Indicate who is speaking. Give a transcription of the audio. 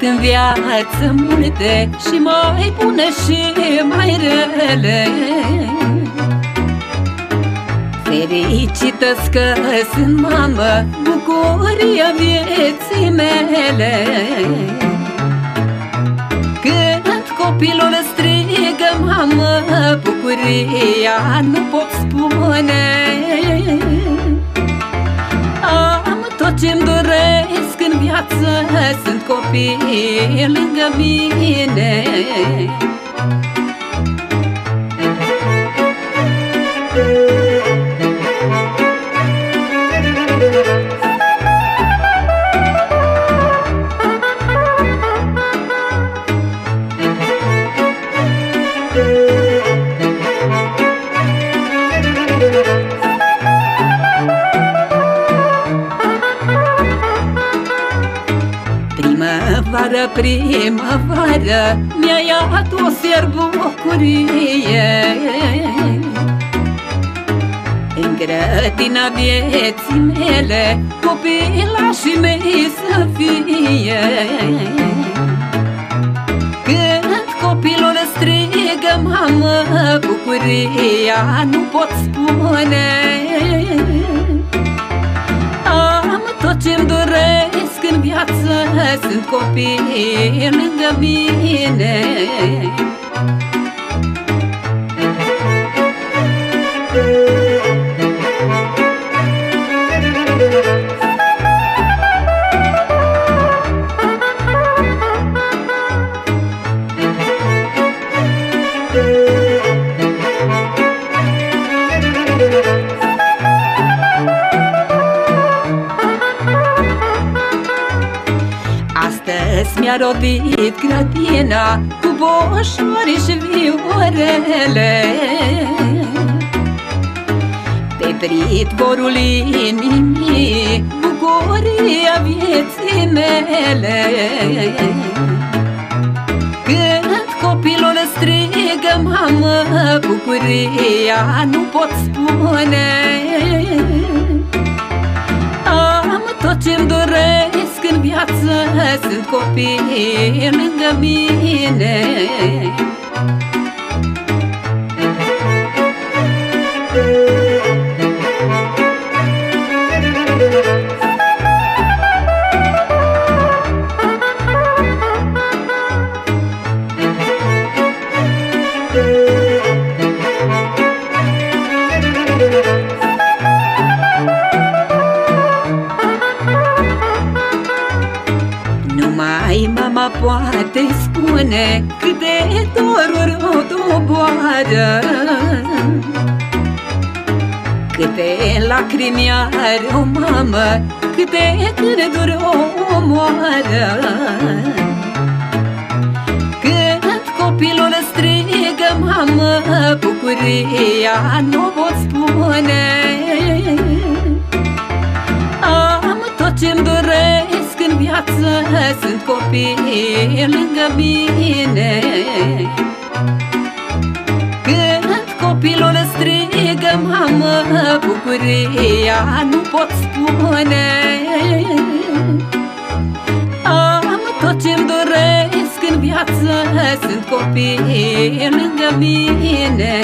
Speaker 1: în viață multe Și mai bune și mai rele. Fericită că sunt mamă Bucuria vieții mele. Când copilul strigă mamă Bucuria nu pot spune Sunt copii lângă mine Primăvară, primăvară Mi-a iat o ser bucurie. În grătina vieții mele Copilașii mei să fie. Când copilul strigă mamă Bucuria nu pot spune. Am tot ce-mi doresc în viață Sunt copii lângă mine. Astăzi mi-a rodit grădina Cu boșori și viorele. Pe pritvorul inimii Bucuria vieții mele. Când copilul strigă mamă Bucuria nu pot spune Sunt copii lângă mine. Numai mama poate spune Câte doruri o doboară. Câte lacrimi are o mamă Câte gânduri o omoară. Când copilul strigă mamă Bucuria nu pot spune. Am tot ce-mi doresc în viață Sunt copii lângă mine. Când copilul strigă mamă Bucuria nu pot spune. Am tot ce-mi doresc în viață Sunt copii lângă mine